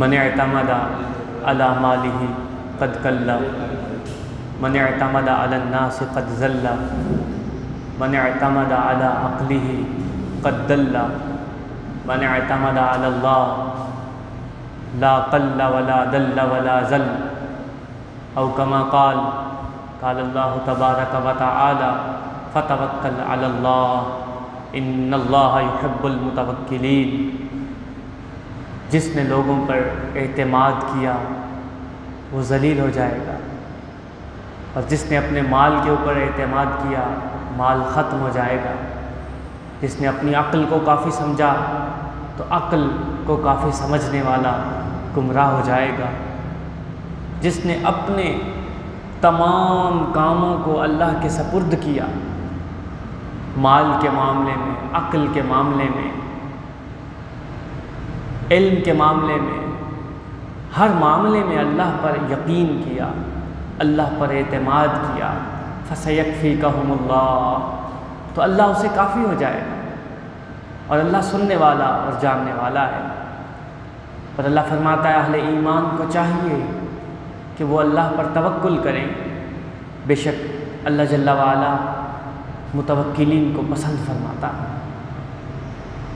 मन अतमदा अला मालिही कद कल्ला मन अतमदा अलन्नास कद जल्ला मन अतमदा अला अकलिही कद दल्ला मन अतमदा अल्लाह ला कल्ला वला दल्ला वला जल औ कमा काल काल अल्लाह तबारक व तआला फ़तवक्कल अल्लाह इन्नल्लाह युहिब्बुल मुतवक्किलीन जिसने लोगों पर एतमाद किया, वो ज़लील हो जाएगा। और जिसने अपने माल के ऊपर एतमाद किया, माल ख़त्म हो जाएगा। जिसने अपनी अक्ल को काफ़ी समझा तो अक्ल को काफ़ी समझने वाला गुमराह हो जाएगा। जिसने अपने तमाम कामों को अल्लाह के सपुर्द किया, माल के मामले में, अक्ल के मामले में इल्म के मामले में, हर मामले में अल्लाह पर यकीन किया, अल्लाह पर एतमाद किया। फसयकफ़ी कहमुल्ला तो अल्लाह उसे काफ़ी हो जाएगा और अल्लाह सुनने वाला और जानने वाला है। और अल्लाह फरमाता है, अहले ईमान को चाहिए कि वो अल्लाह पर तवक्कुल करें। बेशक अल्लाह जल्ला वाला मुतवक्किलीन को पसंद फरमाता है।